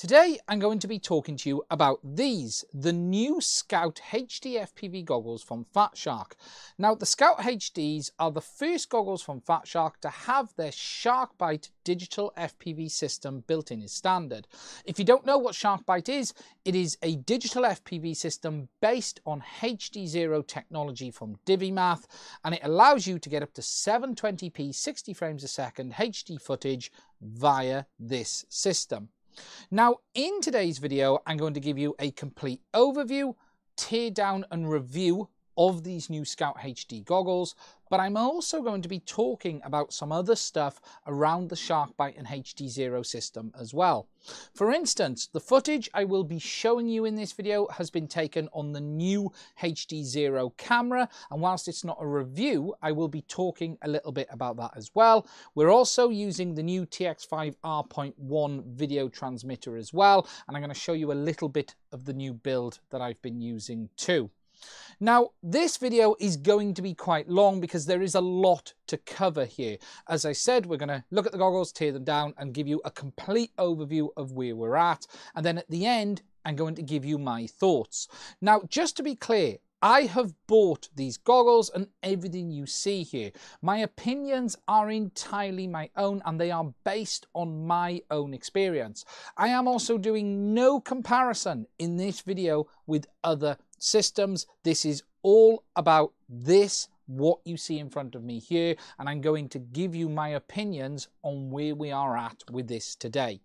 Today I'm going to be talking to you about these, the new Scout HD FPV goggles from Fat Shark. Now the Scout HDs are the first goggles from Fat Shark to have their Shark Byte digital FPV system built in as standard. If you don't know what Shark Byte is, it is a digital FPV system based on HD Zero technology from Divimath and it allows you to get up to 720p 60 frames a second HD footage via this system. Now, in today's video, I'm going to give you a complete overview, tear down and review of these new Scout HD goggles, but I'm also going to be talking about some other stuff around the Shark Byte and HD Zero system as well. For instance, the footage I will be showing you in this video has been taken on the new HD Zero camera, and whilst it's not a review, I will be talking a little bit about that as well. We're also using the new TX5 R.1 video transmitter as well, and I'm going to show you a little bit of the new build that I've been using too. Now, this video is going to be quite long because there is a lot to cover here. As I said, we're going to look at the goggles, tear them down and give you a complete overview of where we're at. And then at the end, I'm going to give you my thoughts. Now, just to be clear, I have bought these goggles and everything you see here. My opinions are entirely my own and they are based on my own experience. I am also doing no comparison in this video with other systems. This is all about this, what you see in front of me here, and I'm going to give you my opinions on where we are at with this today.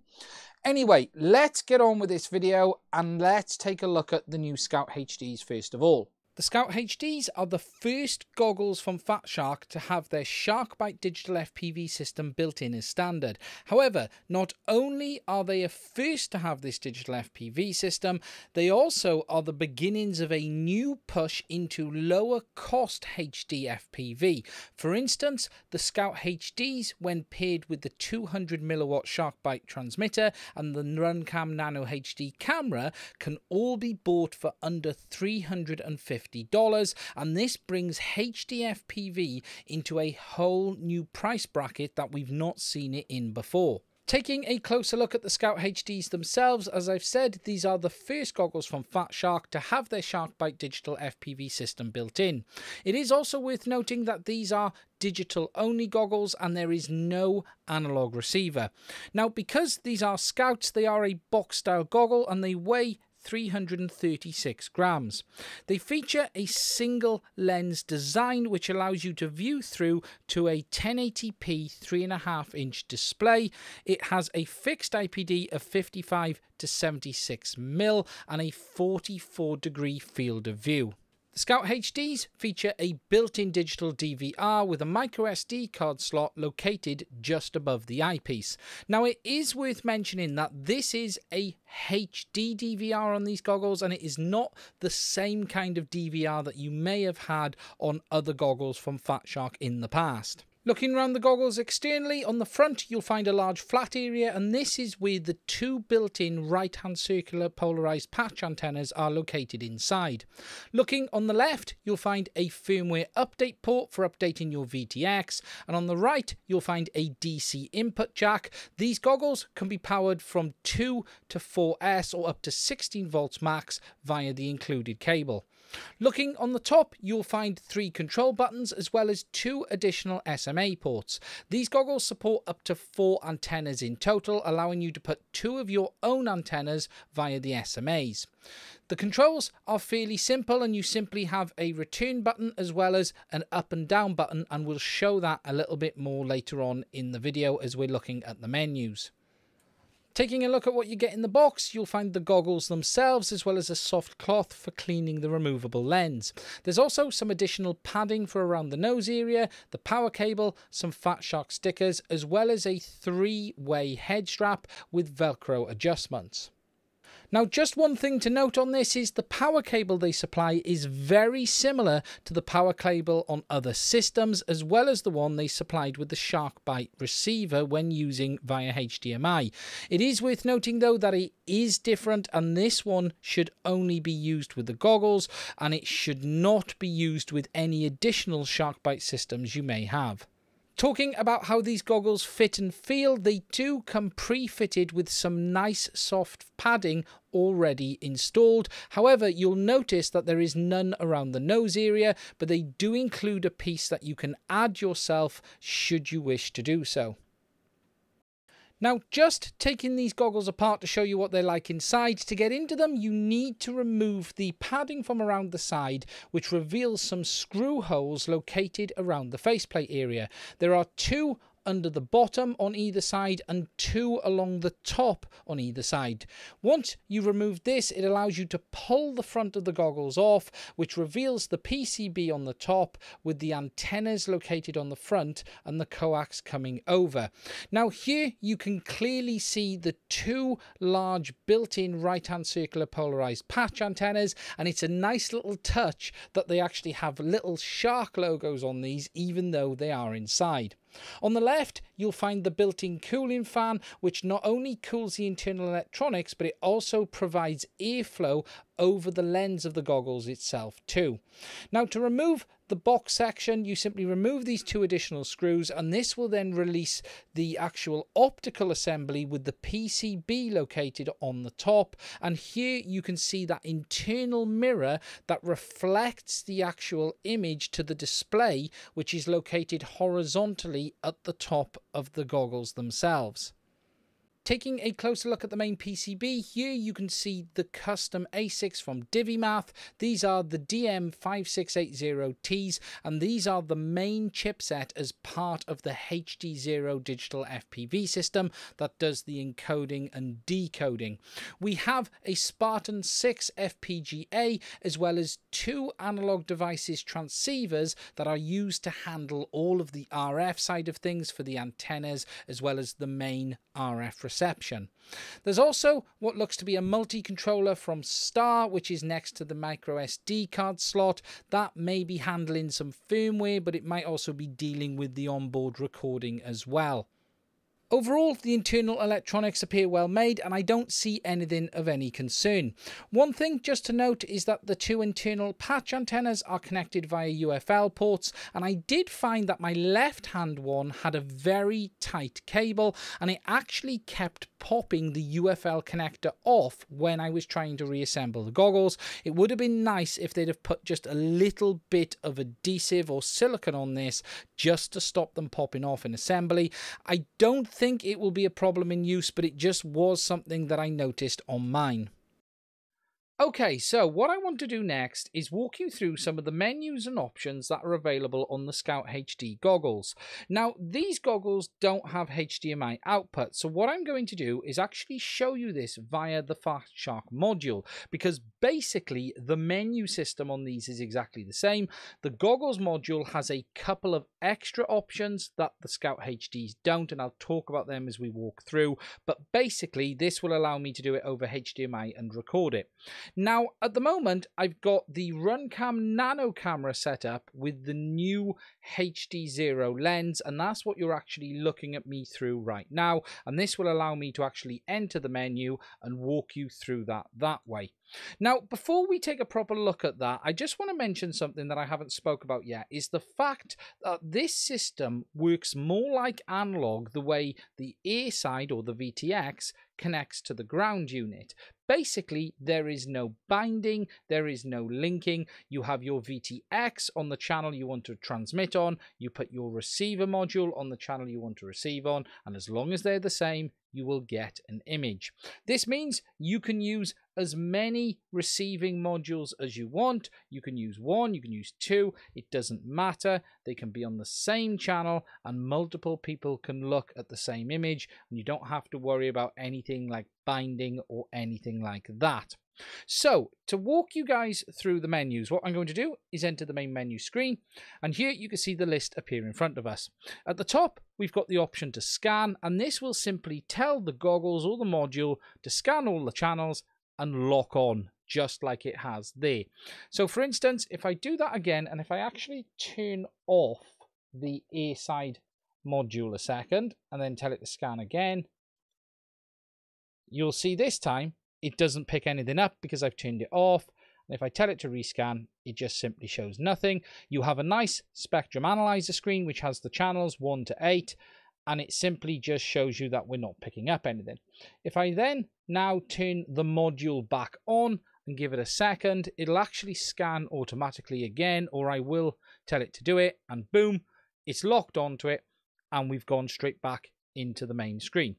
Anyway, let's get on with this video and let's take a look at the new Scout HDs first of all. The Scout HDs are the first goggles from Fat Shark to have their Shark Byte digital FPV system built in as standard. However, not only are they a first to have this digital FPV system, they also are the beginnings of a new push into lower cost HD FPV. For instance, the Scout HDs, when paired with the 200 milliwatt Shark Byte transmitter and the RunCam Nano HD camera, can all be bought for under 350 $50, and this brings HDFPV into a whole new price bracket that we've not seen it in before. Taking a closer look at the Scout HDs themselves, as I've said, these are the first goggles from Fat Shark to have their Shark Byte digital FPV system built in. It is also worth noting that these are digital only goggles and there is no analog receiver. Now, because these are Scouts, they are a box style goggle and they weigh 336 grams. They feature a single lens design which allows you to view through to a 1080p 3.5 inch display. It has a fixed IPD of 55 to 76 mil and a 44 degree field of view. The Scout HDs feature a built-in digital DVR with a microSD card slot located just above the eyepiece. Now it is worth mentioning that this is a HD DVR on these goggles and it is not the same kind of DVR that you may have had on other goggles from Fat Shark in the past. Looking around the goggles externally, on the front you'll find a large flat area and this is where the two built-in right-hand circular polarized patch antennas are located inside. Looking on the left, you'll find a firmware update port for updating your VTX and on the right you'll find a DC input jack. These goggles can be powered from 2 to 4S or up to 16 volts max via the included cable. Looking on the top, you'll find three control buttons as well as two additional SMA ports. These goggles support up to four antennas in total, allowing you to put two of your own antennas via the SMAs. The controls are fairly simple and you simply have a return button as well as an up and down button and we'll show that a little bit more later on in the video as we're looking at the menus. Taking a look at what you get in the box, you'll find the goggles themselves as well as a soft cloth for cleaning the removable lens. There's also some additional padding for around the nose area, the power cable, some Fat Shark stickers, as well as a three-way head strap with Velcro adjustments. Now, just one thing to note on this is the power cable they supply is very similar to the power cable on other systems, as well as the one they supplied with the Shark Byte receiver when using via HDMI. It is worth noting, though, that it is different, and this one should only be used with the goggles, and it should not be used with any additional Shark Byte systems you may have. Talking about how these goggles fit and feel, they do come pre-fitted with some nice soft padding already installed. However, you'll notice that there is none around the nose area, but they do include a piece that you can add yourself should you wish to do so. Now, just taking these goggles apart to show you what they're like inside, to get into them, you need to remove the padding from around the side, which reveals some screw holes located around the faceplate area. There are two under the bottom on either side and two along the top on either side. Once you remove this, it allows you to pull the front of the goggles off, which reveals the PCB on the top with the antennas located on the front and the coax coming over. Now here you can clearly see the two large built-in right-hand circular polarized patch antennas and it's a nice little touch that they actually have little shark logos on these even though they are inside. On the left, you'll find the built-in cooling fan, which not only cools the internal electronics, but it also provides airflow over the lens of the goggles itself too. Now to remove the box section, you simply remove these two additional screws and this will then release the actual optical assembly with the PCB located on the top. And here you can see that internal mirror that reflects the actual image to the display, which is located horizontally at the top of the goggles themselves. Taking a closer look at the main PCB, here you can see the custom ASICs from Divimath. These are the DM5680Ts, and these are the main chipset as part of the HD Zero digital FPV system that does the encoding and decoding. We have a Spartan 6 FPGA, as well as two analog devices transceivers that are used to handle all of the RF side of things for the antennas, as well as the main RF reception. There's also what looks to be a multi-controller from Star, which is next to the micro SD card slot. That may be handling some firmware, but it might also be dealing with the onboard recording as well. Overall, the internal electronics appear well made and I don't see anything of any concern. One thing just to note is that the two internal patch antennas are connected via UFL ports and I did find that my left hand one had a very tight cable and it actually kept popping the UFL connector off when I was trying to reassemble the goggles. It would have been nice if they'd have put just a little bit of adhesive or silicone on this just to stop them popping off in assembly. I don't think it will be a problem in use, but it just was something that I noticed on mine. Okay, so what I want to do next is walk you through some of the menus and options that are available on the Scout HD goggles. Now, these goggles don't have HDMI output, so what I'm going to do is actually show you this via the FatShark module, because basically the menu system on these is exactly the same. The goggles module has a couple of extra options that the Scout HDs don't, and I'll talk about them as we walk through, but basically this will allow me to do it over HDMI and record it. Now, at the moment, I've got the Runcam Nano camera set up with the new HD Zero lens, and that's what you're actually looking at me through right now. And this will allow me to actually enter the menu and walk you through that that way. Now, before we take a proper look at that, I just want to mention something that I haven't spoke about yet, is the fact that this system works more like analog the way the A side or the VTX connects to the ground unit. Basically, there is no binding, there is no linking. You have your VTX on the channel you want to transmit on, you put your receiver module on the channel you want to receive on, and as long as they're the same, you will get an image. This means you can use as many receiving modules as you want. You can use one, you can use two, it doesn't matter. They can be on the same channel and multiple people can look at the same image and you don't have to worry about anything like binding or anything like that. So to walk you guys through the menus, what I'm going to do is enter the main menu screen. And here you can see the list appear in front of us. At the top, we've got the option to scan, and this will simply tell the goggles or the module to scan all the channels and lock on just like it has there. So for instance, if I do that again, and if I actually turn off the A side module a second, and then tell it to scan again, you'll see this time it doesn't pick anything up because I've turned it off. And if I tell it to rescan, it just simply shows nothing. You have a nice spectrum analyzer screen, which has the channels 1 to 8, and it simply just shows you that we're not picking up anything. If I then now turn the module back on and give it a second, it'll actually scan automatically again, or I will tell it to do it, and boom, it's locked onto it, and we've gone straight back into the main screen.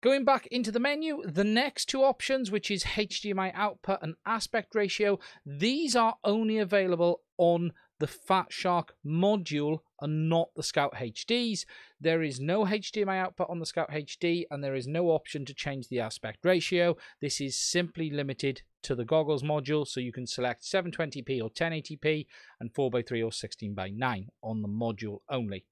Going back into the menu, the next two options, which is HDMI output and aspect ratio, these are only available on the Fat Shark module and not the Scout HDs. There is no HDMI output on the Scout HD and there is no option to change the aspect ratio. This is simply limited to the goggles module so you can select 720p or 1080p and 4x3 or 16x9 on the module only.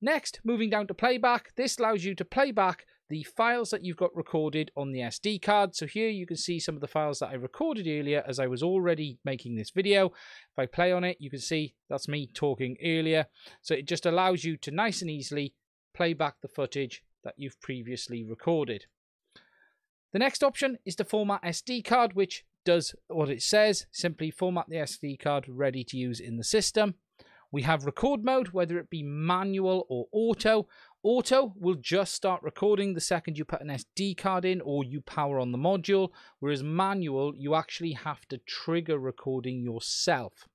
Next, moving down to playback, this allows you to play back the files that you've got recorded on the SD card. So here you can see some of the files that I recorded earlier as I was already making this video. If I play on it, you can see that's me talking earlier. So it just allows you to nice and easily play back the footage that you've previously recorded. The next option is to format SD card, which does what it says, simply format the SD card ready to use in the system. We have record mode, whether it be manual or auto. Auto will just start recording the second you put an SD card in or you power on the module, whereas manual, you actually have to trigger recording yourself.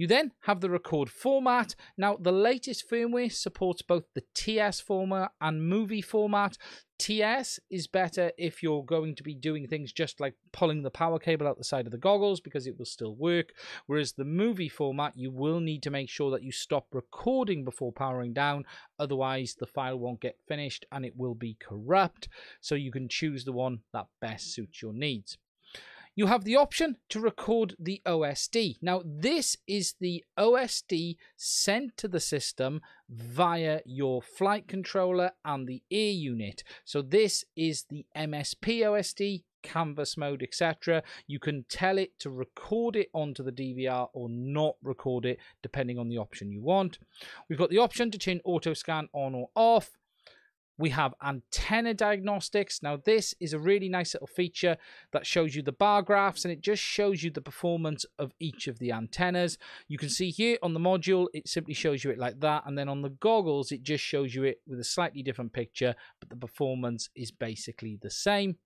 You then have the record format. Now, the latest firmware supports both the TS format and movie format. TS is better if you're going to be doing things just like pulling the power cable out the side of the goggles because it will still work. Whereas the movie format, you will need to make sure that you stop recording before powering down. Otherwise, the file won't get finished and it will be corrupt. So you can choose the one that best suits your needs you have the option to record the OSD. Now, this is the OSD sent to the system via your flight controller and the air unit. So this is the MSP OSD, canvas mode, etc. You can tell it to record it onto the DVR or not record it, depending on the option you want. We've got the option to turn auto scan on or off. We have antenna diagnostics. Now, this is a really nice little feature that shows you the bar graphs and it just shows you the performance of each of the antennas. You can see here on the module, it simply shows you it like that. And then on the goggles, it just shows you it with a slightly different picture, but the performance is basically the same.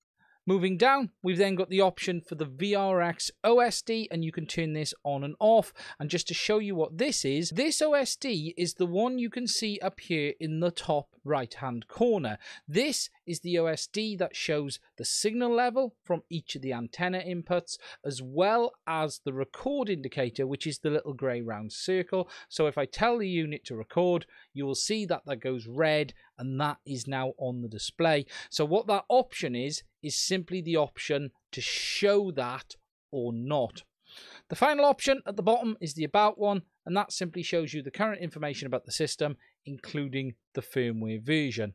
Moving down, we've then got the option for the VRX OSD, and you can turn this on and off. And just to show you what this is, this OSD is the one you can see up here in the top right hand corner. This is the OSD that shows the signal level from each of the antenna inputs, as well as the record indicator, which is the little grey round circle. So if I tell the unit to record, you will see that that goes red and that is now on the display. So what that option is, is simply the option to show that or not. The final option at the bottom is the About one, and that simply shows you the current information about the system, including the firmware version.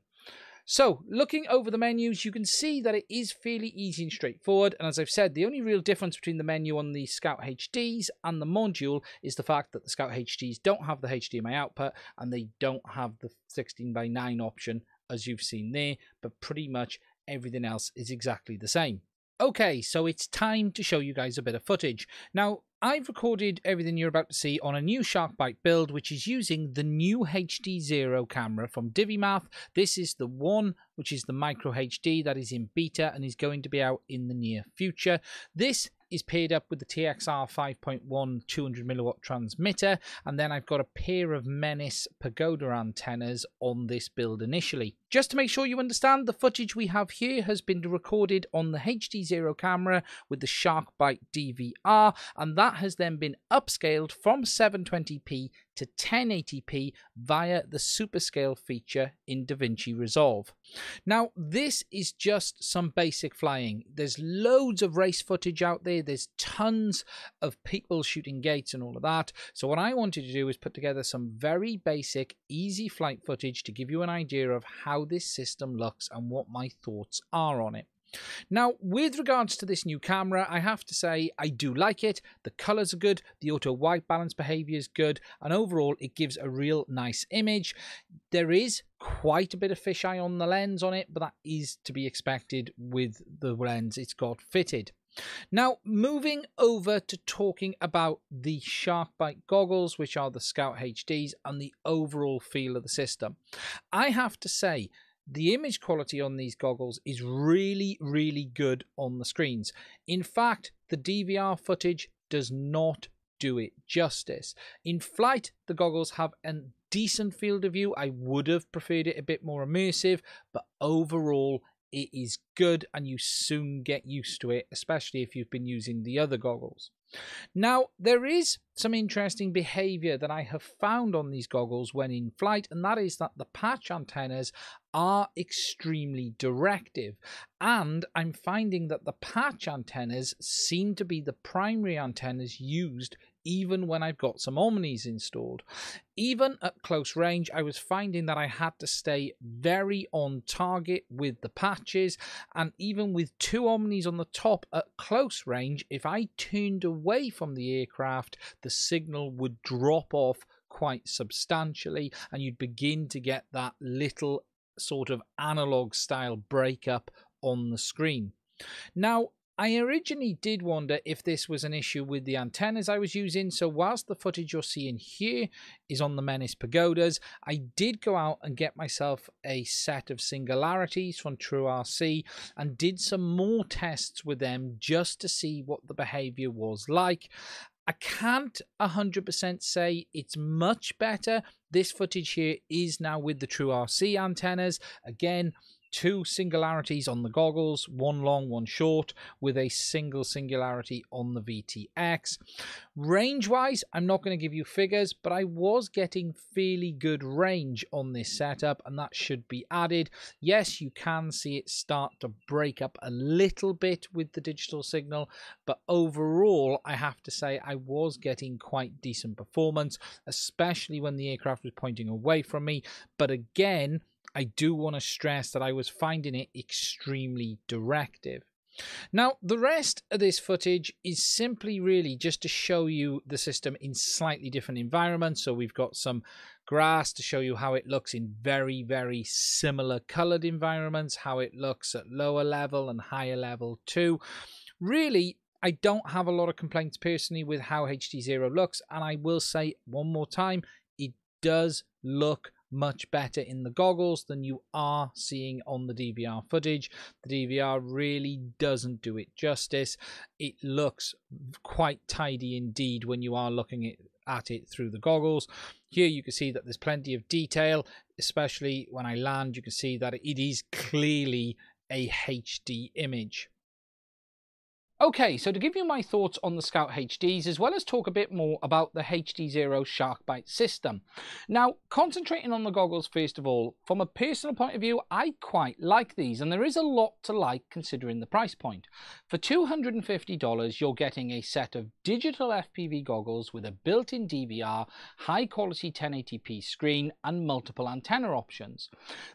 So, looking over the menus, you can see that it is fairly easy and straightforward. And as I've said, the only real difference between the menu on the Scout HDs and the module is the fact that the Scout HDs don't have the HDMI output and they don't have the 16 by 9 option as you've seen there, but pretty much everything else is exactly the same. Okay, so it's time to show you guys a bit of footage. Now, I've recorded everything you're about to see on a new Shark Byte build, which is using the new HD Zero camera from Divimath. This is the one which is the Micro HD that is in beta and is going to be out in the near future. This is paired up with the TXR 5.1 200 milliwatt transmitter, and then I've got a pair of Menace Pagoda antennas on this build initially. Just to make sure you understand, the footage we have here has been recorded on the HD Zero camera with the Shark Byte DVR, and that has then been upscaled from 720p to 1080p via the Superscale feature in DaVinci Resolve. Now, this is just some basic flying. There's loads of race footage out there. There's tons of people shooting gates and all of that. So what I wanted to do is put together some very basic, easy flight footage to give you an idea of how this system looks and what my thoughts are on it. Now, with regards to this new camera, I have to say I do like it. The colours are good, the auto white balance behaviour is good, and overall it gives a real nice image. There is quite a bit of fisheye on the lens on it, but that is to be expected with the lens it's got fitted. Now, moving over to talking about the Shark Byte goggles, which are the Scout HDs, and the overall feel of the system. I have to say, the image quality on these goggles is really, really good on the screens. In fact, the DVR footage does not do it justice. In flight, the goggles have a decent field of view. I would have preferred it a bit more immersive, but overall, it is good and you soon get used to it, especially if you've been using the other goggles. Now, there is some interesting behavior that I have found on these goggles when in flight, and that is that the patch antennas are extremely directive. And I'm finding that the patch antennas seem to be the primary antennas used even when I've got some Omnis installed. Even at close range, I was finding that I had to stay very on target with the patches, and even with two Omnis on the top at close range, if I turned away from the aircraft, the signal would drop off quite substantially, and you'd begin to get that little sort of analog style breakup on the screen. Now, I originally did wonder if this was an issue with the antennas I was using, so whilst the footage you're seeing here is on the Menace Pagodas, I did go out and get myself a set of singularities from TrueRC and did some more tests with them just to see what the behavior was like. I can't 100% say it's much better. This footage here is now with the TrueRC antennas. Again, two singularities on the goggles, one long, one short, with a single singularity on the VTX. Range wise, I'm not going to give you figures, but I was getting fairly good range on this setup, and that should be added. Yes, you can see it start to break up a little bit with the digital signal, but overall, I have to say I was getting quite decent performance, especially when the aircraft was pointing away from me. But again, I do want to stress that I was finding it extremely directive. Now, the rest of this footage is simply really just to show you the system in slightly different environments. So we've got some grass to show you how it looks in very, very similar colored environments, how it looks at lower level and higher level too. Really, I don't have a lot of complaints personally with how HD Zero looks. And I will say one more time, it does look much better in the goggles than you are seeing on the DVR footage. The DVR really doesn't do it justice. It looks quite tidy indeed when you are looking at it through the goggles. Here you can see that there's plenty of detail, especially when I land, you can see that it is clearly a HD image. Okay, so to give you my thoughts on the Scout HDs, as well as talk a bit more about the HD Zero Shark Byte system. Now, concentrating on the goggles first of all, from a personal point of view, I quite like these, and there is a lot to like considering the price point. For $250, you're getting a set of digital FPV goggles with a built-in DVR, high-quality 1080p screen, and multiple antenna options.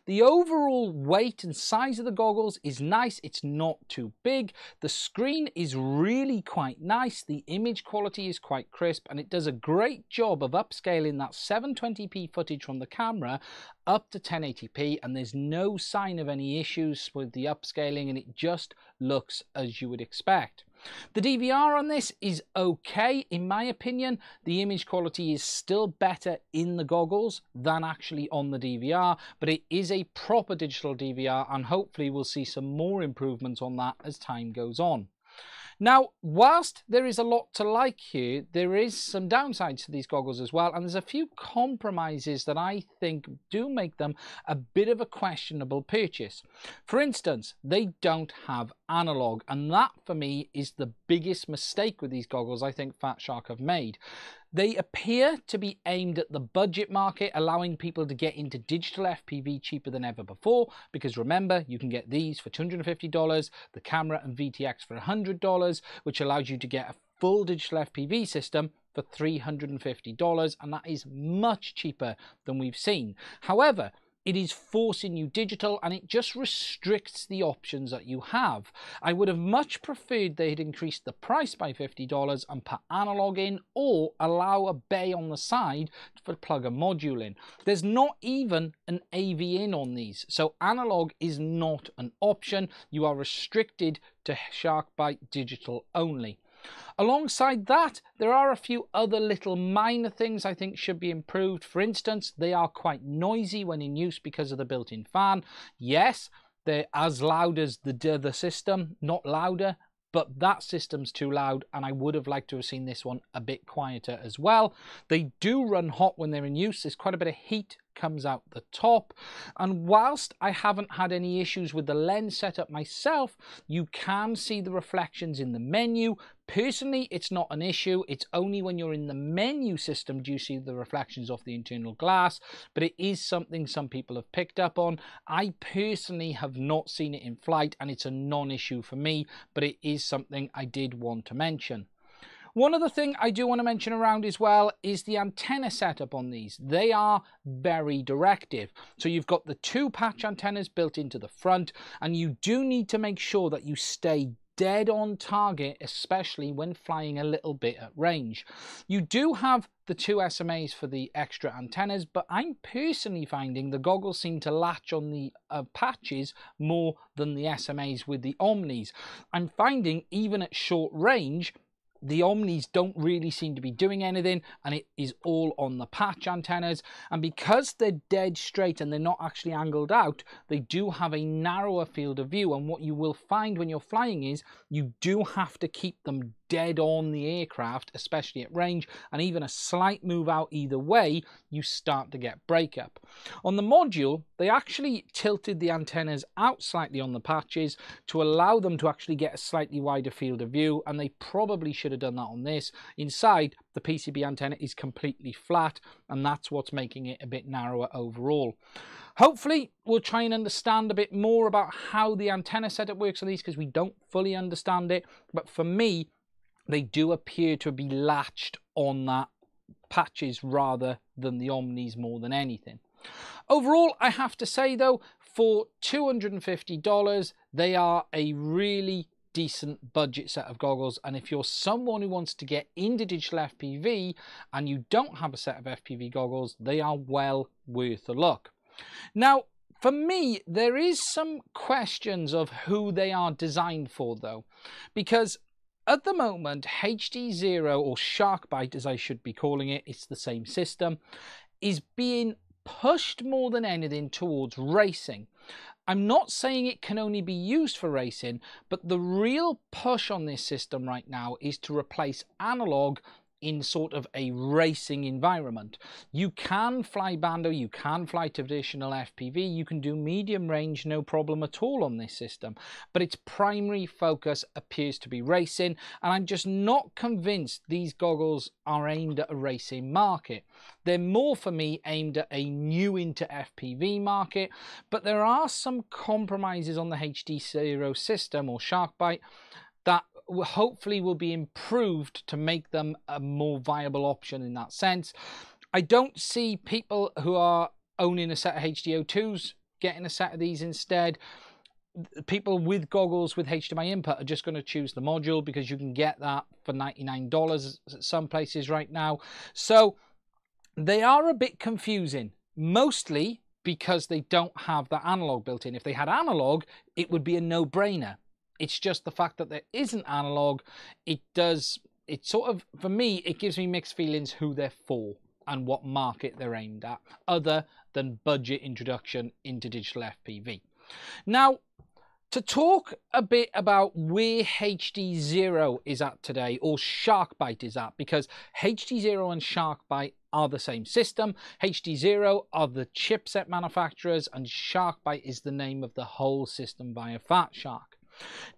The overall weight and size of the goggles is nice, it's not too big. The screen is really quite nice. The image quality is quite crisp and it does a great job of upscaling that 720p footage from the camera up to 1080p and there's no sign of any issues with the upscaling and it just looks as you would expect. The DVR on this is okay. In my opinion, the image quality is still better in the goggles than actually on the DVR, but it is a proper digital DVR and hopefully we'll see some more improvements on that as time goes on. Now, whilst there is a lot to like here, there is some downsides to these goggles as well, and there's a few compromises that I think do make them a bit of a questionable purchase. For instance, they don't have analog, and that for me is the biggest mistake with these goggles I think Fat Shark have made. They appear to be aimed at the budget market, allowing people to get into digital FPV cheaper than ever before. Because remember, you can get these for $250, the camera and VTX for $100, which allows you to get a full digital FPV system for $350, and that is much cheaper than we've seen. However, it is forcing you digital and it just restricts the options that you have. I would have much preferred they had increased the price by $50 and put analog in or allow a bay on the side for plug a module in. There's not even an AV in on these, so analog is not an option. You are restricted to Shark Byte digital only. Alongside that, there are a few other little minor things I think should be improved. For instance, they are quite noisy when in use because of the built-in fan. Yes, they're as loud as the other system, not louder, but that system's too loud and I would have liked to have seen this one a bit quieter as well. They do run hot when they're in use. There's quite a bit of heat comes out the top. And whilst I haven't had any issues with the lens setup myself, you can see the reflections in the menu. Personally, it's not an issue. It's only when you're in the menu system do you see the reflections off the internal glass, but it is something some people have picked up on. I personally have not seen it in flight and it's a non-issue for me, but it is something I did want to mention. One other thing I do want to mention around as well is the antenna setup on these. They are very directive. So you've got the two patch antennas built into the front and you do need to make sure that you stay dead on target, especially when flying a little bit at range. You do have the two SMAs for the extra antennas, but I'm personally finding the goggles seem to latch on the uh, patches more than the SMAs with the Omnis. I'm finding even at short range, the Omnis don't really seem to be doing anything and it is all on the patch antennas. And because they're dead straight and they're not actually angled out they do have a narrower field of view. And what you will find when you're flying is you do have to keep them dead on the aircraft, especially at range, and even a slight move out either way, you start to get breakup. On the module, they actually tilted the antennas out slightly on the patches to allow them to actually get a slightly wider field of view, and they probably should have done that on this. Inside, the PCB antenna is completely flat, and that's what's making it a bit narrower overall. Hopefully, we'll try and understand a bit more about how the antenna setup works on these because we don't fully understand it. But for me, they do appear to be latched on that patches rather than the Omnis more than anything. Overall, I have to say though, for $250, they are a really decent budget set of goggles and if you're someone who wants to get into digital FPV and you don't have a set of FPV goggles they are well worth a look. Now for me there is some questions of who they are designed for though because at the moment, HD Zero or Shark Byte, as I should be calling it, it's the same system, is being pushed more than anything towards racing. I'm not saying it can only be used for racing, but the real push on this system right now is to replace analog in sort of a racing environment. You can fly Bando, you can fly traditional FPV, you can do medium range, no problem at all on this system. But its primary focus appears to be racing, and I'm just not convinced these goggles are aimed at a racing market. They're more for me aimed at a new into FPV market, but there are some compromises on the HD Zero system or Shark Byte hopefully will be improved to make them a more viable option in that sense. I don't see people who are owning a set of HDO2s getting a set of these instead. People with goggles with HDMI input are just going to choose the module because you can get that for $99 at some places right now. So they are a bit confusing, mostly because they don't have that analog built in. If they had analog, it would be a no-brainer. It's just the fact that there isn't analog. It does, it sort of, for me, it gives me mixed feelings who they're for and what market they're aimed at, other than budget introduction into digital FPV. Now, to talk a bit about where HD Zero is at today, or Shark Byte is at, because HD Zero and Shark Byte are the same system. HD Zero are the chipset manufacturers, and Shark Byte is the name of the whole system via Fat Shark.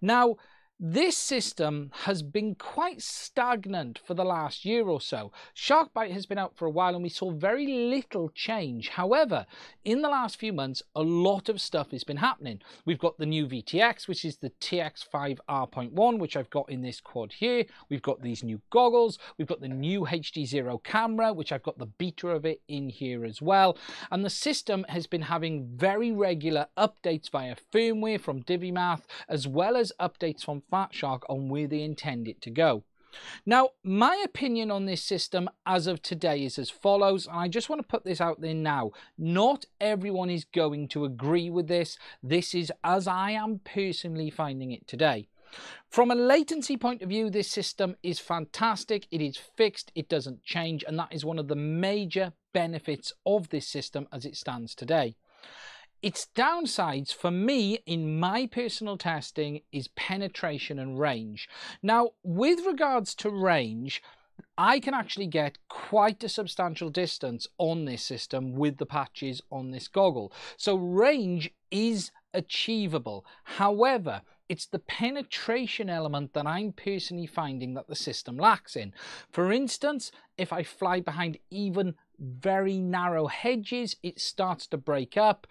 Now, This system has been quite stagnant for the last year or so. Shark Byte has been out for a while and we saw very little change. However, in the last few months, a lot of stuff has been happening. We've got the new VTX, which is the TX5R.1, which I've got in this quad here. We've got these new goggles. We've got the new HD Zero camera, which I've got the beta of it in here as well. And the system has been having very regular updates via firmware from DiviMath, as well as updates from Fat Shark on where they intend it to go. Now, my opinion on this system as of today is as follows, and I just want to put this out there now. Not everyone is going to agree with this. This is as I am personally finding it today. From a latency point of view, this system is fantastic. It is fixed, it doesn't change, and that is one of the major benefits of this system as it stands today. Its downsides for me in my personal testing is penetration and range. Now, with regards to range, I can actually get quite a substantial distance on this system with the patches on this goggle. So range is achievable. However, it's the penetration element that I'm personally finding that the system lacks in. For instance, if I fly behind even very narrow hedges, it starts to break up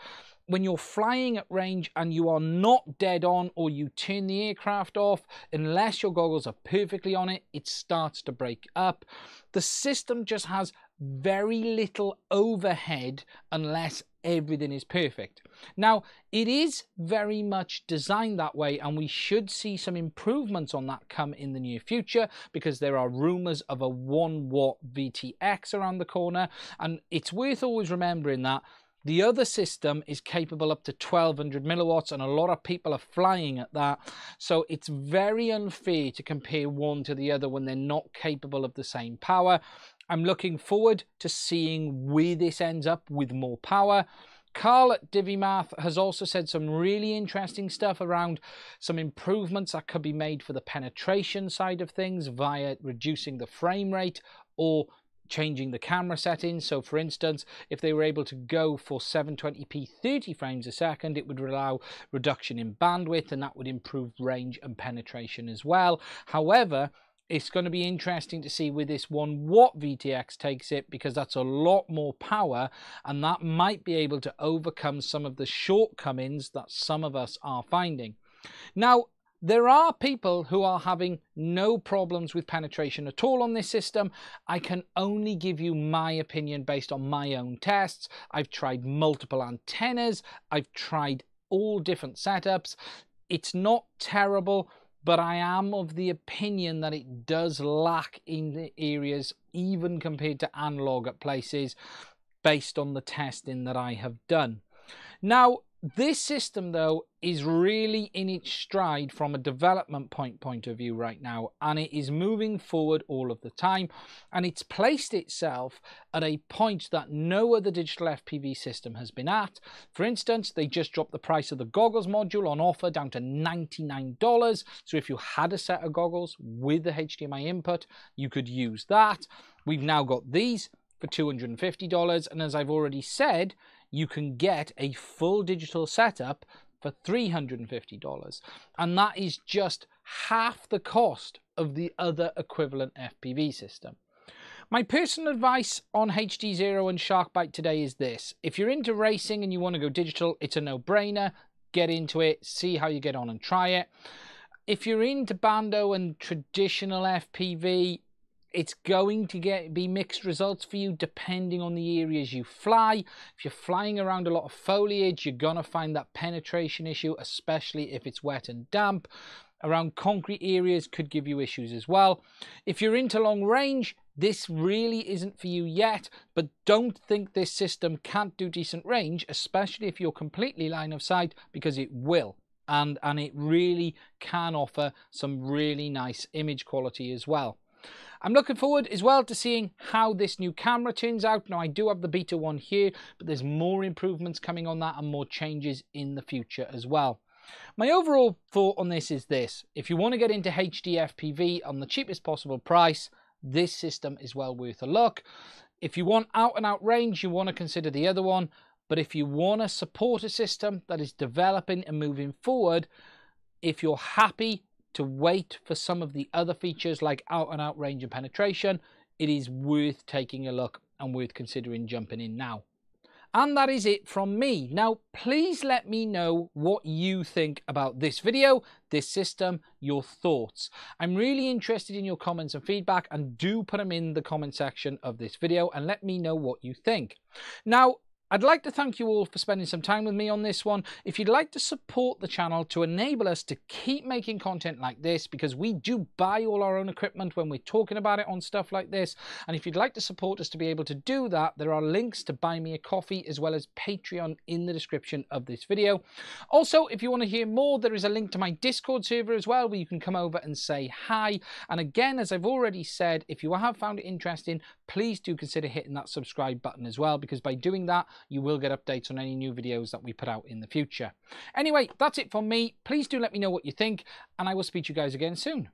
when you're flying at range and you are not dead on or you turn the aircraft off, unless your goggles are perfectly on it, it starts to break up. The system just has very little overhead unless everything is perfect. Now, it is very much designed that way, and we should see some improvements on that come in the near future because there are rumors of a 1 watt VTX around the corner, and it's worth always remembering that the other system is capable up to 1200 milliwatts and a lot of people are flying at that. So it's very unfair to compare one to the other when they're not capable of the same power. I'm looking forward to seeing where this ends up with more power. Carl at DiviMath has also said some really interesting stuff around some improvements that could be made for the penetration side of things via reducing the frame rate or changing the camera settings. So for instance, if they were able to go for 720p 30 frames a second, it would allow reduction in bandwidth and that would improve range and penetration as well. However, it's going to be interesting to see where this 1 watt VTX takes it because that's a lot more power and that might be able to overcome some of the shortcomings that some of us are finding. Now, there are people who are having no problems with penetration at all on this system. I can only give you my opinion based on my own tests. I've tried multiple antennas. I've tried all different setups. It's not terrible, but I am of the opinion that it does lack in the areas, even compared to analog at places, based on the testing that I have done. Now, this system, though, is really in its stride from a development point point of view right now, and it is moving forward all of the time, and it's placed itself at a point that no other digital FPV system has been at. For instance, they just dropped the price of the goggles module on offer down to $99. So if you had a set of goggles with the HDMI input, you could use that. We've now got these for $250, and as I've already said, you can get a full digital setup for $350. And that is just half the cost of the other equivalent FPV system. My personal advice on HD Zero and Shark Byte today is this. If you're into racing and you want to go digital, it's a no-brainer. Get into it, see how you get on and try it. If you're into Bando and traditional FPV, it's going to get be mixed results for you depending on the areas you fly. If you're flying around a lot of foliage, you're going to find that penetration issue, especially if it's wet and damp. Around concrete areas could give you issues as well. If you're into long range, this really isn't for you yet, but don't think this system can't do decent range, especially if you're completely line of sight, because it will. And, and it really can offer some really nice image quality as well. I'm looking forward as well to seeing how this new camera turns out. Now, I do have the beta one here, but there's more improvements coming on that and more changes in the future as well. My overall thought on this is this. If you want to get into HD FPV on the cheapest possible price, this system is well worth a look. If you want out and out range, you want to consider the other one. But if you want to support a system that is developing and moving forward, if you're happy to wait for some of the other features like out and out range and penetration, it is worth taking a look and worth considering jumping in now. And that is it from me. Now, please let me know what you think about this video, this system, your thoughts. I'm really interested in your comments and feedback and do put them in the comment section of this video and let me know what you think. Now, I'd like to thank you all for spending some time with me on this one. If you'd like to support the channel to enable us to keep making content like this, because we do buy all our own equipment when we're talking about it on stuff like this, and if you'd like to support us to be able to do that, there are links to buy me a coffee as well as Patreon in the description of this video. Also, if you want to hear more, there is a link to my Discord server as well, where you can come over and say hi. And again, as I've already said, if you have found it interesting, please do consider hitting that subscribe button as well, because by doing that, you will get updates on any new videos that we put out in the future. Anyway, that's it from me. Please do let me know what you think, and I will speak to you guys again soon.